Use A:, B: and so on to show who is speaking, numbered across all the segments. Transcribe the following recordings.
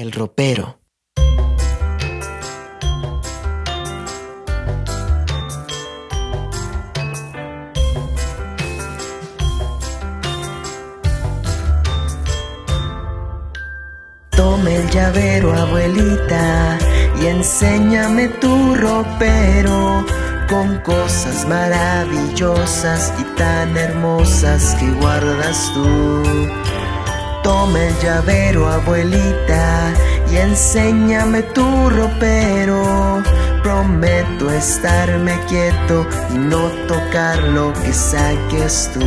A: El ropero. Tome el llavero, abuelita, y enséñame tu ropero con cosas maravillosas y tan hermosas que guardas tú. Toma el llavero, abuelita, y enséñame tu ropero. Prometo estarme quieto y no tocar lo que saques tú.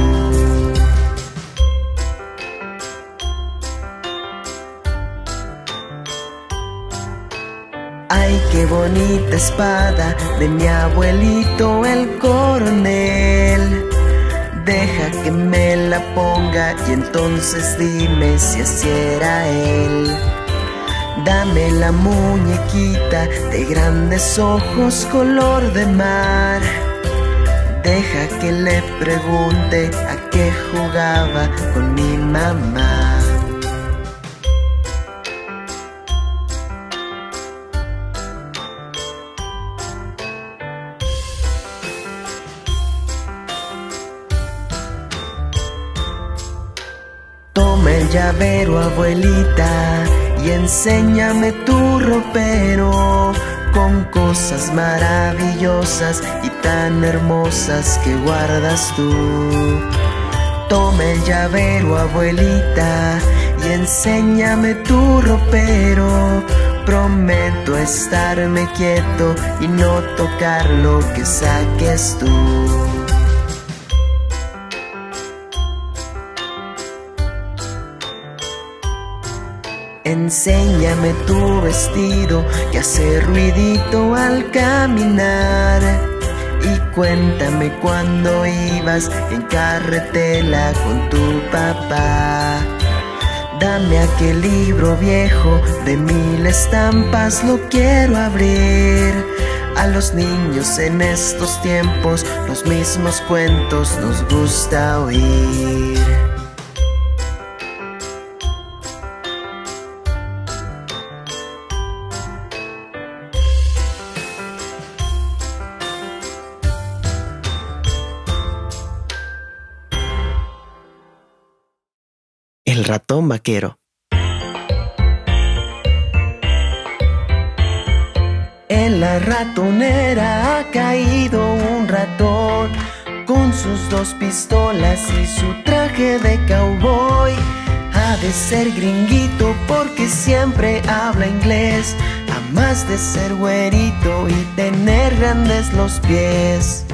A: Ay, qué bonita espada de mi abuelito el coronel. Deja que me la ponga y entonces dime si así era él. Dame la muñequita de grandes ojos color de mar. Deja que le pregunte a qué jugaba con mi mamá. Llavero, abuelita, y enséñame tu ropero con cosas maravillosas y tan hermosas que guardas tú. Toma el llavero, abuelita, y enséñame tu ropero. Prometo estarme quieto y no tocar lo que saques tú. Enséñame tu vestido que hace ruidito al caminar. Y cuéntame cuando ibas en carretela con tu papá. Dame aquel libro viejo de mil estampas, lo quiero abrir. A los niños en estos tiempos los mismos cuentos nos gusta oír. Ratón vaquero. En la ratonera ha caído un ratón con sus dos pistolas y su traje de cowboy. Ha de ser gringuito porque siempre habla inglés, a más de ser güerito y tener grandes los pies.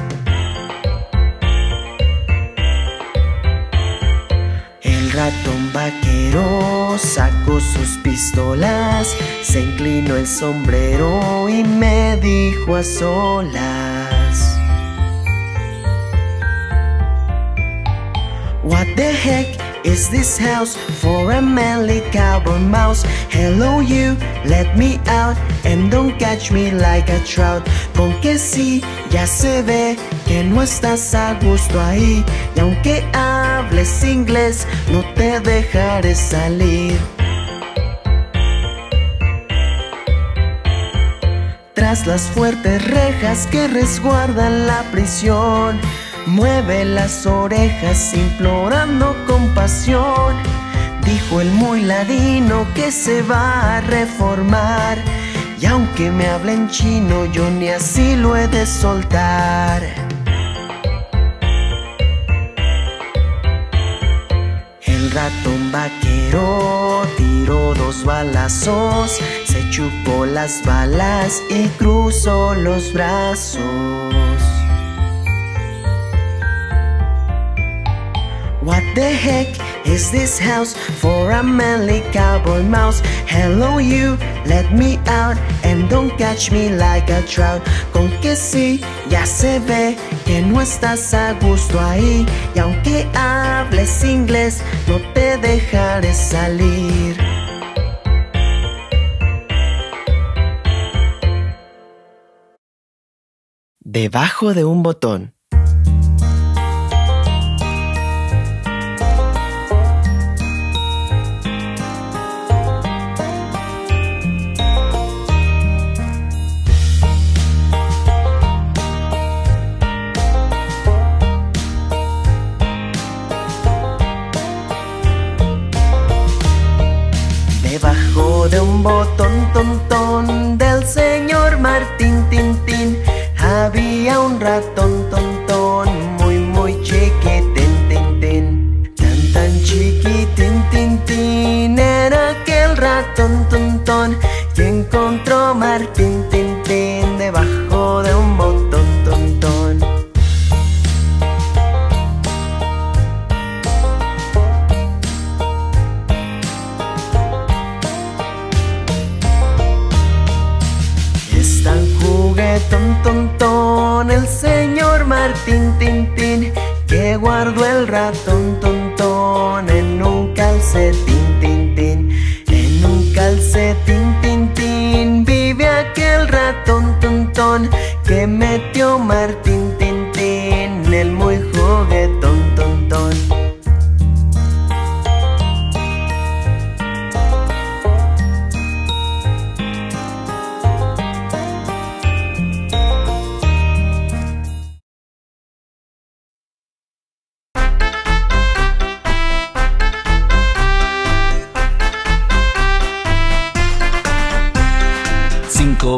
A: Ratón vaquero sacó sus pistolas, se inclinó el sombrero y me dijo a solas. What the heck is this house for a manly cowboy mouse? Hello you, let me out and don't catch me like a trout. Con que sí, ya se ve que no estás a gusto ahí y aunque hables inglés no te dejaré salir. Tras las fuertes rejas que resguardan la prisión, mueve las orejas implorando compasión. Dijo el muy ladino que se va a reformar. Y aunque me hable en chino, yo ni así lo he de soltar. Ratón vaquero tiró dos balazos, se chupó las balas y cruzó los brazos. What the heck is this house for a manly cowboy mouse? Hello you, let me out and don't catch me like a trout. Con que sí, ya se ve que no estás a gusto ahí y aunque hables inglés no te dejaré salir. Debajo de un botón.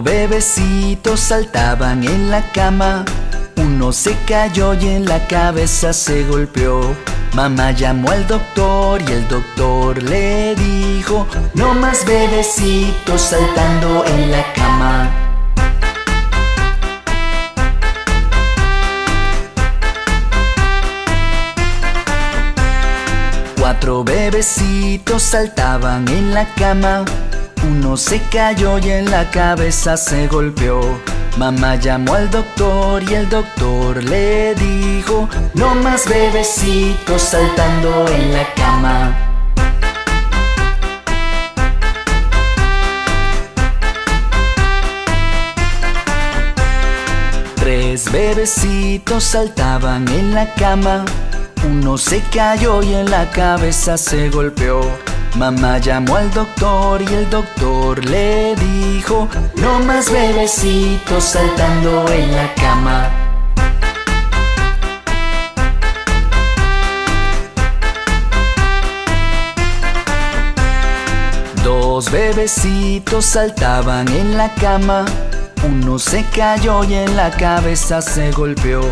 B: Bebecitos saltaban en la cama. Uno se cayó y en la cabeza se golpeó. Mamá llamó al doctor y el doctor le dijo, no más bebecitos saltando en la cama. Cuatro bebecitos saltaban en la cama. Uno se cayó y en la cabeza se golpeó. Mamá llamó al doctor y el doctor le dijo, no más bebecitos saltando en la cama. Tres bebecitos saltaban en la cama. Uno se cayó y en la cabeza se golpeó. Mamá llamó al doctor y el doctor le dijo, no más bebecitos saltando en la cama. Dos bebecitos saltaban en la cama. Uno se cayó y en la cabeza se golpeó.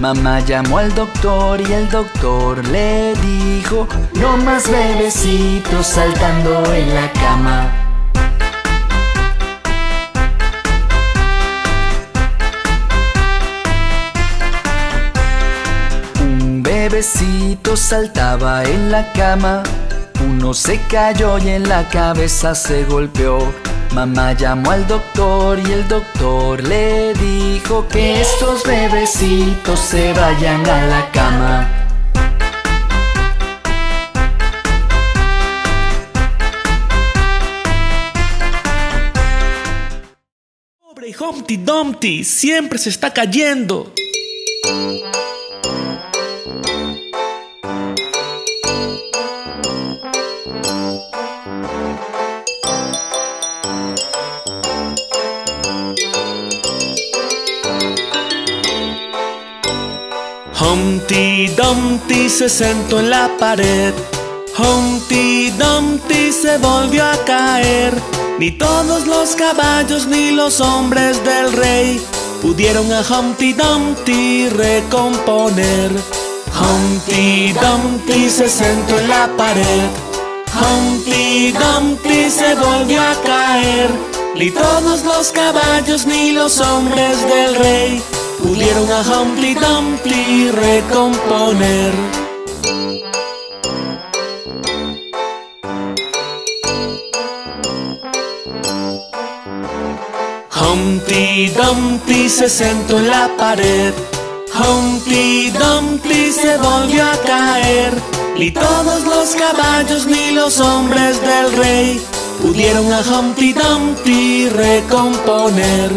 B: Mamá llamó al doctor y el doctor le dijo, no más bebecitos saltando en la cama. Un bebecito saltaba en la cama. Uno se cayó y en la cabeza se golpeó. Mamá llamó al doctor y el doctor le dijo que estos bebecitos se vayan a la cama.
C: Pobre Humpty Dumpty, siempre se está cayendo. Humpty Dumpty se sentó en la pared. Humpty Dumpty se volvió a caer. Ni todos los caballos ni los hombres del rey pudieron a Humpty Dumpty recomponer. Humpty Dumpty se sentó en la pared. Humpty Dumpty se volvió a caer. Ni todos los caballos ni los hombres del rey pudieron a Humpty Dumpty recomponer. Humpty Dumpty se sentó en la pared. Humpty Dumpty se volvió a caer. Ni todos los caballos ni los hombres del rey pudieron a Humpty Dumpty recomponer.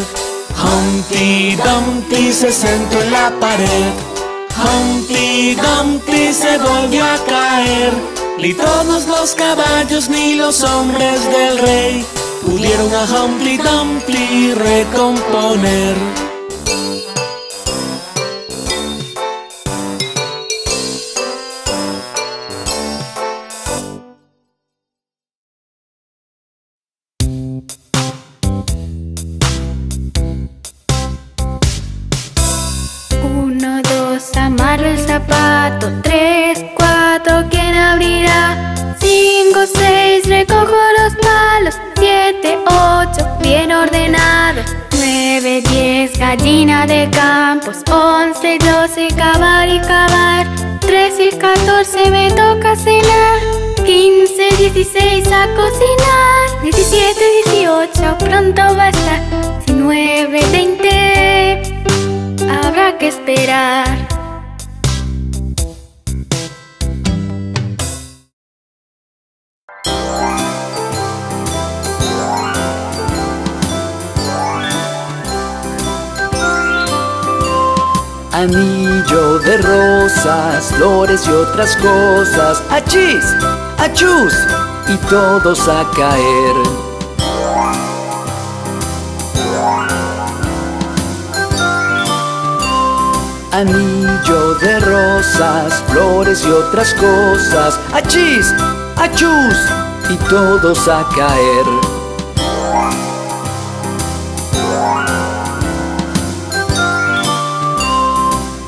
C: Humpty Dumpty se sentó en la pared. Humpty Dumpty se volvió a caer. Ni todos los caballos ni los hombres del rey pudieron a Humpty Dumpty recomponer.
D: Campos. Once, doce, cavar y cavar. Trece, catorce, me toca cenar. Quince, dieciséis, a cocinar. Diecisiete, dieciocho, pronto va a estar. Diecinueve, veinte, habrá que esperar.
B: Anillo de rosas, flores y otras cosas. ¡Achis! ¡Achus! Y todos a caer. Anillo de rosas, flores y otras cosas. ¡Achis! ¡Achus! Y todos a caer.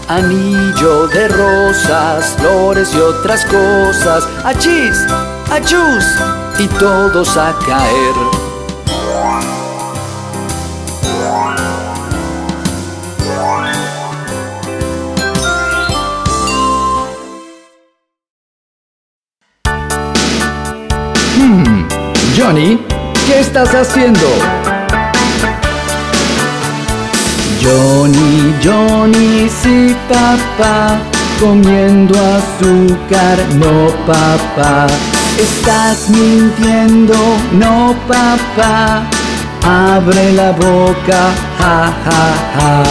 B: Anillo de rosas, flores y otras cosas. ¡Achis! ¡Achus! Y todos a caer. Hmm, Johnny, ¿qué estás haciendo? Johnny, Johnny, sí papá, comiendo azúcar, no papá. Estás mintiendo, no papá. Abre la boca, ja ja ja.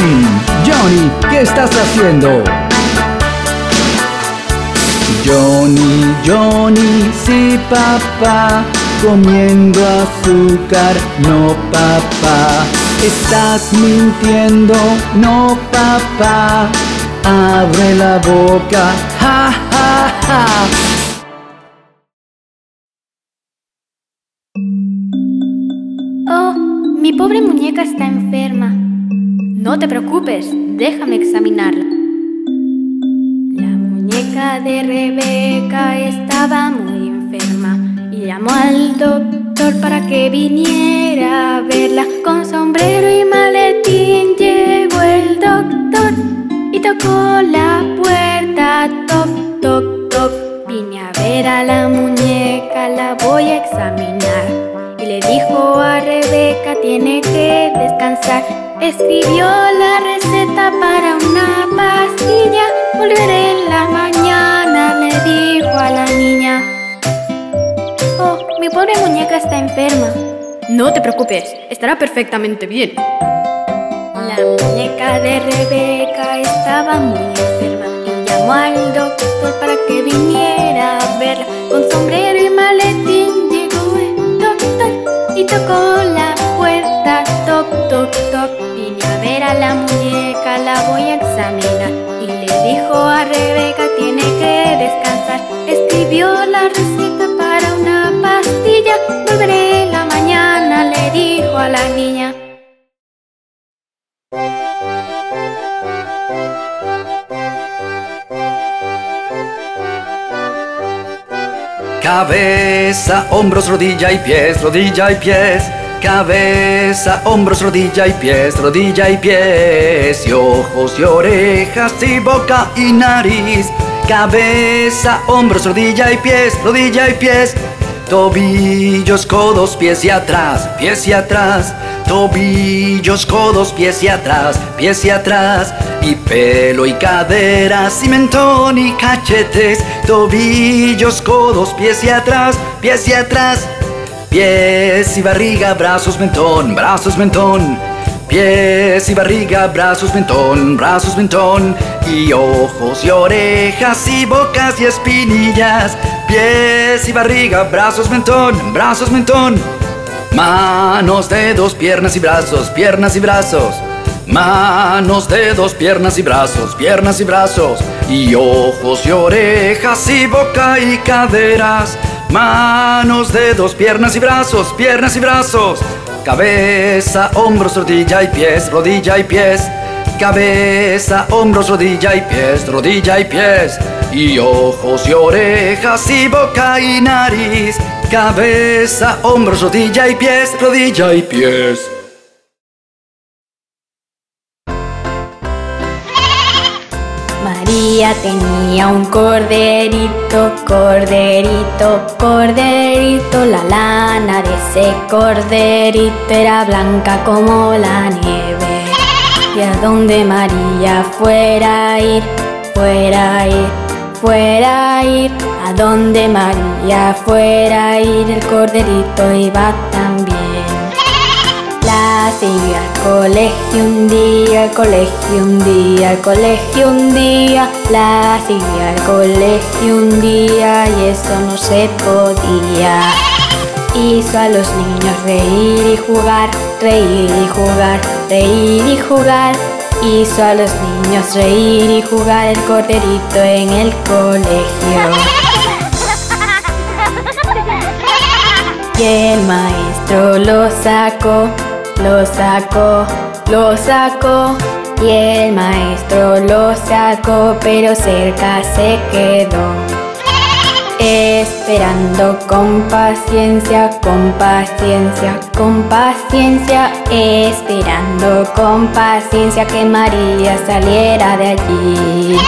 B: Hmm, Johnny, ¿qué estás haciendo? Johnny, Johnny, sí papá comiendo azúcar, no papá. Estás mintiendo, no papá. Abre la boca, ja ja ja.
D: Oh, mi pobre muñeca está enferma. No te preocupes, déjame examinarla. La muñeca de Rebeca estaba muy llamó al doctor para que viniera a verla. Con sombrero y maletín llegó el doctor y tocó la puerta. Toc, toc, toc. Vine a ver a la muñeca, la voy a examinar. Y le dijo a Rebeca, tiene que descansar. Escribió la receta para una pastilla. Volveré está enferma.
E: No te preocupes, estará perfectamente bien.
D: La muñeca de Rebeca estaba muy enferma y llamó al doctor para que viniera a verla. Con sombrero y maletín llegó el doctor y tocó la puerta. Toc, toc, toc. Vine a ver a la muñeca, la voy a examinar.
B: Cabeza, hombros, rodilla y pies, rodilla y pies. Cabeza, hombros, rodilla y pies, rodilla y pies. Y ojos y orejas y boca y nariz. Cabeza, hombros, rodilla y pies, rodilla y pies. Tobillos, codos, pies y atrás, pies y atrás. Tobillos, codos, pies y atrás, pies y atrás. Y pelo y caderas, y mentón y cachetes. Tobillos, codos, pies y atrás, pies y atrás. Pies y barriga, brazos, mentón, brazos, mentón. Pies y barriga, brazos, mentón, brazos, mentón. Y ojos y orejas y bocas y espinillas. Pies y barriga, brazos, mentón, brazos, mentón. Manos, dedos, piernas y brazos, piernas y brazos. Manos, dedos, piernas y brazos, piernas y brazos. Y ojos y orejas y boca y caderas. Manos, dedos, piernas y brazos, piernas y brazos. Cabeza, hombros, rodilla y pies, rodilla y pies. cabeza, hombros, rodilla y pies, rodilla y pies, y ojos y orejas y boca y nariz, cabeza, hombros, rodilla y pies, rodilla y pies.
D: María tenía un corderito, corderito, corderito. La lana de ese corderito era blanca como la nieve. Y a donde María fuera a ir, fuera a ir, fuera a ir. A donde María fuera a ir, el corderito iba también. La siguió al colegio un día, al colegio un día, al colegio un día. La siguió al colegio un día y eso no se podía. Hizo a los niños reír y jugar, reír y jugar, reír y jugar. Hizo a los niños reír y jugar el corderito en el colegio. Y el maestro lo sacó, lo sacó, lo sacó. Y el maestro lo sacó, pero cerca se quedó. Esperando con paciencia, con paciencia, con paciencia. Esperando con paciencia que María saliera de allí.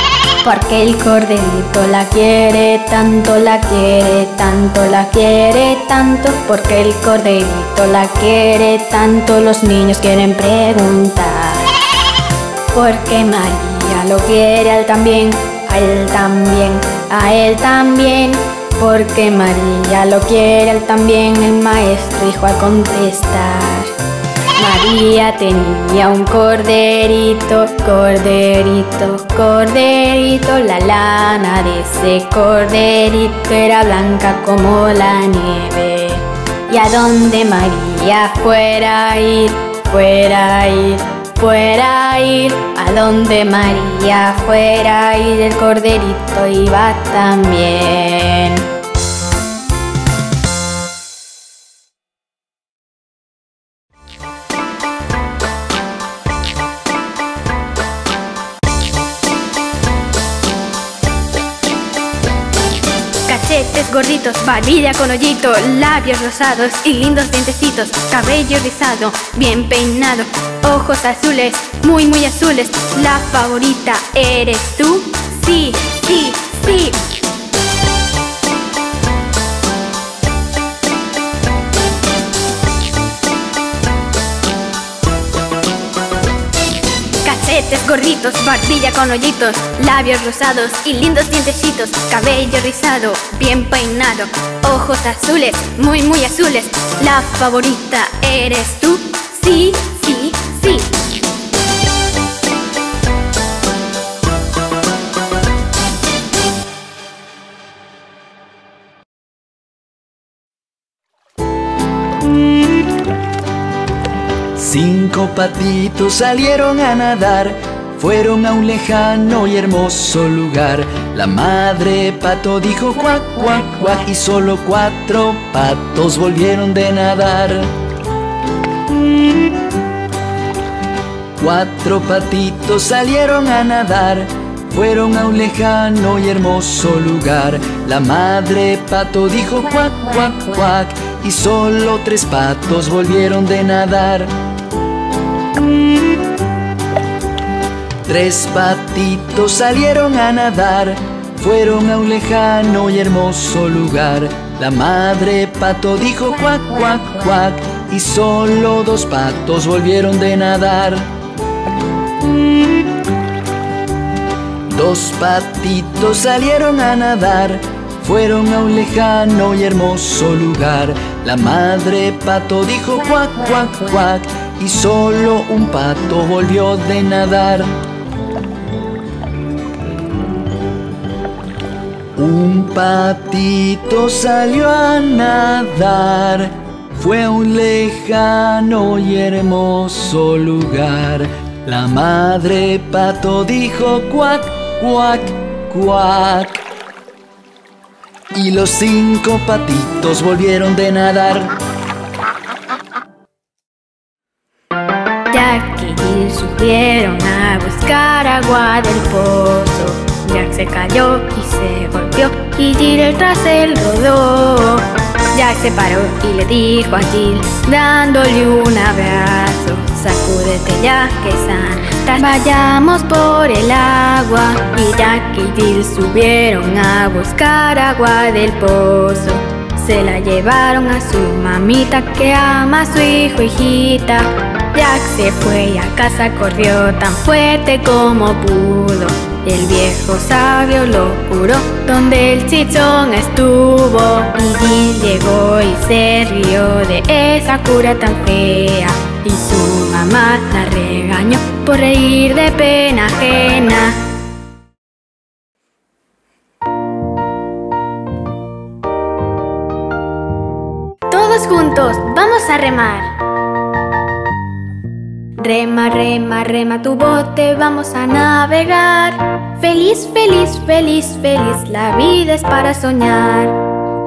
D: Porque el corderito la quiere tanto, la quiere tanto, la quiere tanto. Porque el corderito la quiere tanto, los niños quieren preguntar. Porque María lo quiere a él también, a él también, a él también. Porque María lo quiere él también, el maestro dijo a contestar. María tenía un corderito, corderito, corderito. La lana de ese corderito era blanca como la nieve. Y a donde María fuera a ir, fuera a ir, fuera ir. A donde María fuera a ir, el corderito iba también.
E: Gorditos, barbilla con hoyito, labios rosados y lindos dientecitos, cabello rizado, bien peinado, ojos azules, muy muy azules. La favorita eres tú, sí, sí, sí. Cachetes gorditos, barbilla con hoyitos, labios rosados y lindos dientecitos, cabello rizado, bien peinado, ojos azules, muy muy azules. La favorita eres tú, sí.
B: Cinco patitos salieron a nadar, fueron a un lejano y hermoso lugar. La madre pato dijo cuac, cuac, cuac y solo cuatro patos volvieron de nadar. Cuatro patitos salieron a nadar, fueron a un lejano y hermoso lugar. La madre pato dijo cuac, cuac, cuac y solo tres patos volvieron de nadar. Tres patitos salieron a nadar, fueron a un lejano y hermoso lugar. La madre pato dijo cuac, cuac, cuac, y solo dos patos volvieron de nadar. Dos patitos salieron a nadar, fueron a un lejano y hermoso lugar. La madre pato dijo cuac, cuac, cuac, y solo un pato volvió de nadar. Un patito salió a nadar, fue a un lejano y hermoso lugar. La madre pato dijo cuac, cuac, cuac. Y los cinco patitos volvieron de nadar.
D: Jackie Jill subieron a buscar agua del pozo. Jack se cayó y se golpeó y Jill tras él rodó. Jack se paró y le dijo a Jill, dándole un abrazo, sacúdete ya que Santa, vayamos por el agua. Y Jack y Jill subieron a buscar agua del pozo. Se la llevaron a su mamita que ama a su hijo hijita. Jack se fue y a casa corrió tan fuerte como pudo. El viejo sabio lo curó donde el chichón estuvo. Y Jill llegó y se rió de esa cura tan fea. Y su mamá la regañó por reír de pena ajena. Todos juntos, vamos a remar. Rema, rema, rema tu bote, vamos a navegar. Feliz, feliz, feliz, feliz, la vida es para soñar.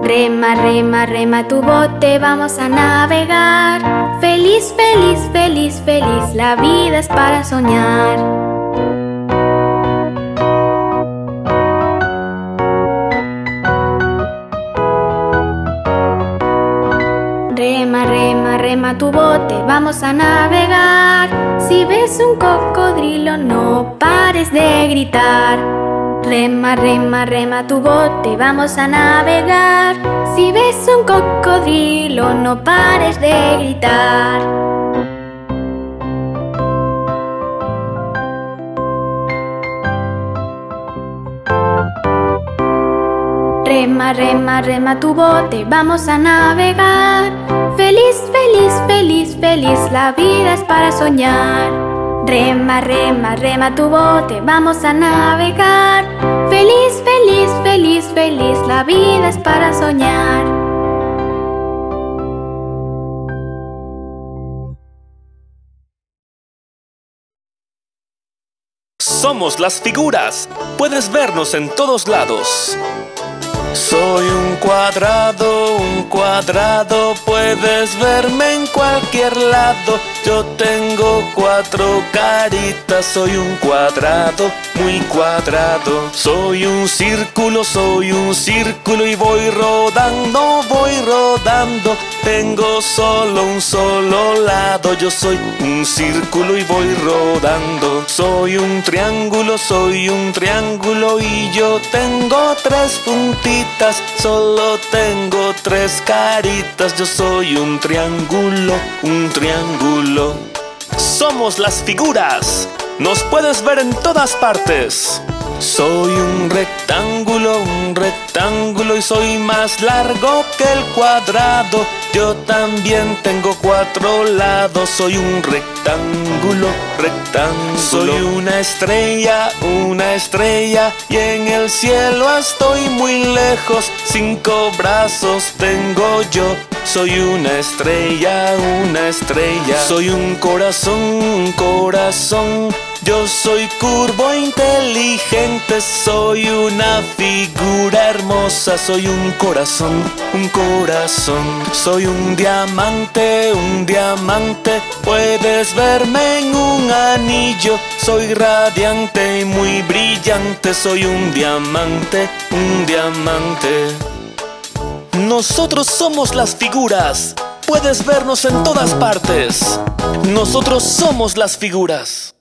D: Rema, rema, rema tu bote, vamos a navegar. Feliz, feliz, feliz, feliz, la vida es para soñar. Rema, rema, rema tu bote, vamos a navegar. Si ves un cocodrilo, no pares de gritar. Rema, rema, rema tu bote, vamos a navegar. Si ves un cocodrilo, no pares de gritar. Rema, rema, rema tu bote, vamos a navegar. Feliz, feliz, feliz, feliz, la vida es para soñar. Rema, rema, rema tu bote, vamos a navegar. Feliz, feliz, feliz, feliz, la vida es para soñar.
C: Somos las figuras. Puedes vernos en todos lados. Soy un cuadrado, un cuadrado, puedes verme en cualquier lado. Yo tengo cuatro caritas, soy un cuadrado, muy cuadrado. Soy un círculo, soy un círculo y voy rodando, voy rodando. Tengo solo un solo lado, yo soy un círculo y voy rodando. Soy un triángulo, soy un triángulo y yo tengo tres Solo tengo tres caritas, yo soy un triángulo, un triángulo. Somos las figuras, nos puedes ver en todas partes. Soy un rectángulo, un rectángulo y soy más largo que el cuadrado. Yo también tengo cuatro lados, soy un rectángulo, rectángulo. Soy una estrella, una estrella y en el cielo estoy muy lejos. Cinco brazos tengo yo. Soy una estrella, una estrella. Soy un corazón, un corazón. Yo soy curvo inteligente, soy una figura hermosa, soy un corazón, un corazón. Soy un diamante, un diamante, puedes verme en un anillo. Soy radiante y muy brillante, soy un diamante, un diamante. Nosotros somos las figuras, puedes vernos en todas partes. Nosotros somos las figuras.